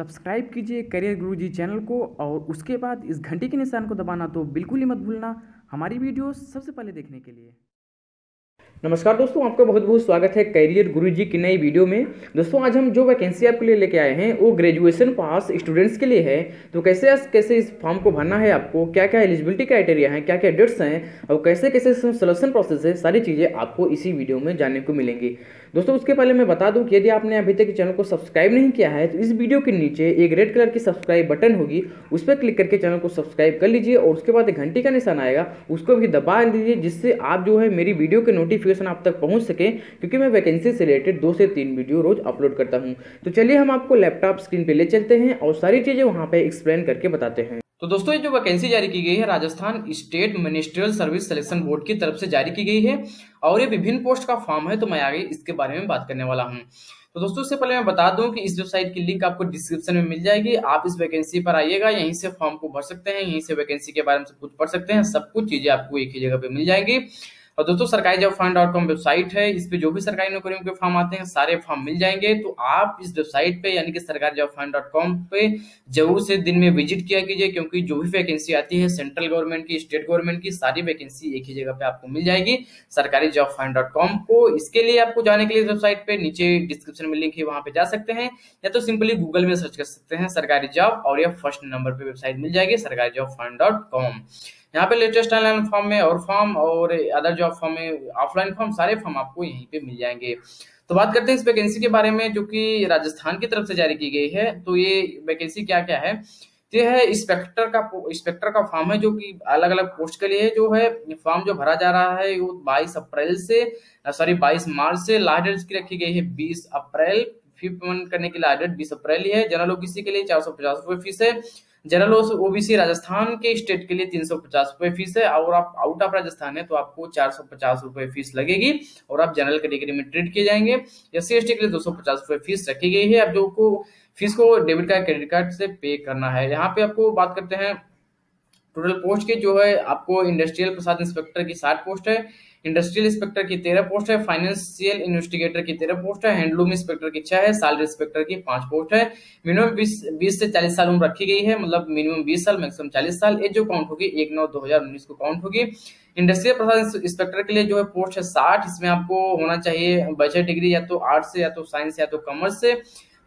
Subscribe कीजिए, career गुरुजी channel को और उसके बाद इस घंटी के निशान को दबाना तो बिल्कुल ही मत भूलना हमारी वीडियो सबसे पहले देखने के लिए। नमस्कार दोस्तों, आपका बहुत बहुत स्वागत है करियर गुरुजी की नई वीडियो में। दोस्तों, आज हम जो वैकेंसी आपके लिए लेके आए हैं, वो ग्रेजुएशन पास स्टूडेंट्स के लिए है। तो कैसे कैसे इस फॉर्म को भरना है आपको क्या क्या एलिजिबिलिटी क्राइटेरिया है क्या क्या डेट्स हैं, और कैसे कैसे सिलेक्शन प्रोसेस है, सारी चीज़ें आपको इसी वीडियो में जानने को मिलेंगी। दोस्तों, उसके पहले मैं बता दूँ कि यदि आपने अभी तक चैनल को सब्सक्राइब नहीं किया है तो इस वीडियो के नीचे एक रेड कलर की सब्सक्राइब बटन होगी, उस पर क्लिक करके चैनल को सब्सक्राइब कर लीजिए और उसके बाद एक घंटी का निशान आएगा, उसको भी दबा दीजिए, जिससे आप जो है मेरी वीडियो के नोटिफिकेशन आप तक पहुँच सकें, क्योंकि मैं वैकेंसी से रिलेटेड दो से तीन वीडियो रोज अपलोड करता हूँ। तो चलिए हम आपको लैपटॉप स्क्रीन पर ले चलते हैं और सारी चीज़ें वहाँ पर एक्सप्लेन करके बताते हैं। तो दोस्तों, ये जो वैकेंसी जारी की गई है, Rajasthan state ministerial service selection board की तरफ़ से जारी की गई है और ये विभिन्न पोस्ट का फॉर्म है तो मैं आगे इसके बारे में बात करने वाला हूँ। तो दोस्तों, इससे पहले मैं बता दूँ कि इस वेबसाइट की लिंक आपको डिस्क्रिप्शन में मिल जाएगी। आप इस वैकेंसी पर आइएगा, यहीं से फॉर्म को भर सकते हैं, यहीं से वैकेंसी के बारे में सब कुछ पढ़ सकते हैं, सब कुछ चीज़ें आपको एक ही जगह पे मिल जाएँगी। और दोस्तों, सरकारी job fund dot com website है, इस पे जो भी सरकारी नौकरियों के फॉर्म आते हैं, सारे फॉर्म मिल जाएँगे। तो आप इस वेबसाइट पे, यानी कि सरकारी जॉब फंड डॉट कॉम पे ज़रूर से दिन में विज़िट किया कीजिए, क्योंकि जो भी वैकेंसी आती है, सेंट्रल गवर्नमेंट की, स्टेट गवर्नमेंट की, सारी वैकेंसी एक ही जगह पे आपको मिल जाएगी, सरकारी जॉब फंड डॉट कॉम को। इसके लिए आपको जाने के लिए वेबसाइट पे नीचे डिस्क्रिप्शन में लिंक है, वहाँ पे जा सकते हैं, या तो सिंपली गूगल में सर्च कर सकते हैं, सरकारी जॉब, और यह फ़र्स्ट नंबर पे वेबसाइट मिल जाएगी, सरकारी जॉब फंड डॉट कॉम। यहाँ पे लेटेस्ट ऑनलाइन फॉर्म में और फॉर्म और अदर जॉब फॉर्म में ऑफलाइन फॉर्म सारे फॉर्म आपको यहीं पे मिल जाएँगे। तो बात करते हैं इस वैकेंसी के बारे में, जो कि राजस्थान की तरफ़ से जारी की गई है। तो ये वैकेंसी क्या क्या है ये है इंस्पेक्टर का इंस्पेक्टर का फॉर्म है, जो कि अलग अलग पोस्ट के लिए जो है फॉर्म जो भरा जा रहा है, वो 22 अप्रैल से सॉरी 22 मार्च से, लास्ट डेट की रखी गई है 20 अप्रैल। फ़ी पेमेंट करने के लिए लास्ट डेट बीस अप्रैल है जनरल ओबीसी के लिए चार सौ पचास रुपए फ़ीस है। जनरल ओबीसी राजस्थान के स्टेट के लिए तीन सौ पचास रुपए फ़ीस है। और आप आउट ऑफ़ राजस्थान है तो आपको चार सौ पचास रुपए फ़ीस लगेगी। और आप जनरल कैटेगरी में ट्रीट किए जाएँगे। एस सी के लिए दो सौ पचास रुपए फ़ीस रखी गई है। अब जो को फ़ीस को डेबिट कार्ड क्रेडिट कार्ड से पे करना है। यहाँ पे आपको बात करते हैं। टोटल पोस्ट के जो है, आपको इंडस्ट्रियल प्रसाद इंस्पेक्टर की साठ पोस्ट है। इंडस्ट्रियल इंस्पेक्टर की तेरह पोस्ट है, फाइनेंशियल इन्वेस्टिगेटर की तेरह पोस्ट है, हैंडलूम इंस्पेक्टर की छह है साल इंस्पेक्टर की पाँच पोस्ट है। मिनिमम बीस बीस से चालीस साल उम्र रखी गई है मतलब मिनिमम बीस साल मैक्सिमम चालीस साल। एज जो काउंट होगी, एक नौ दो हज़ार उन्नीस को काउंट होगी। इंडस्ट्रियल प्रसाद इंस्पेक्टर के लिए जो है पोस्ट है साठ, इसमें आपको होना चाहिए बैचलर डिग्री या तो आर्ट्स से, या तो साइंस या तो कॉमर्स से।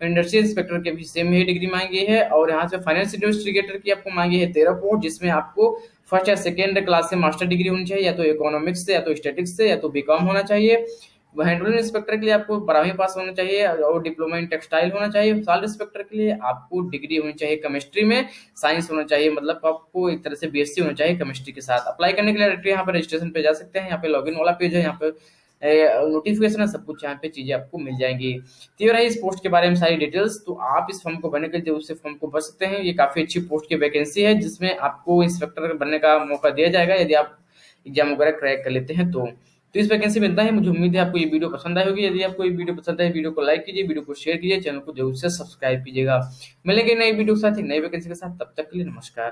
इंडस्ट्रियल इंस्पेक्टर के भी सेम ही डिग्री मांगी है और यहाँ से फाइनेंस इन्वेस्टिगेटर की आपको मांगी है तेरह पोस्ट जिसमें आपको फ़र्स्ट या सेकेंड क्लास से मास्टर डिग्री होनी चाहिए, या तो इकोनॉमिक्स से, या तो स्टेटिक्स से, या तो बीकॉम होना चाहिए। हैंडलिंग इंस्पेक्टर के लिए आपको बारहवीं पास होना चाहिए और डिप्लोमा इन टेक्सटाइल होना चाहिए। साल इंस्पेक्टर के लिए आपको डिग्री होनी चाहिए केमिस्ट्री में। साइंस होना चाहिए मतलब आपको एक तरह से बीएससी होना चाहिए केमिस्ट्री के साथ। अप्लाई करने के लिए डायरेक्टली यहाँ पे रजिस्ट्रेशन पे जा सकते हैं। यहाँ पे लॉगिन वाला पेज है, यहाँ पे नोटिफिकेशन है, सब कुछ यहाँ पे चीज़ें आपको मिल जाएँगी। तो रही इस पोस्ट के बारे में सारी डिटेल्स तो आप इस फॉर्म को भरने के लिए उससे फॉर्म को भर सकते हैं। ये काफ़ी अच्छी पोस्ट की वैकेंसी है, जिसमें आपको इंस्पेक्टर बनने का मौका दिया जाएगा, यदि आप एग्ज़ाम वगैरह क्रैक कर लेते हैं तो। तो इस वैकेंसी में इतना ही। मुझे उम्मीद है आपको ये वीडियो पसंद आई होगी। यदि आपको ये वीडियो पसंद है वीडियो को लाइक कीजिए वीडियो को शेयर कीजिए चैनल को ज़रूर से सब्सक्राइब कीजिएगा। मिलेंगे नई वीडियो के साथ एक नई वैकेंसी के साथ। तब तक के लिए नमस्कार।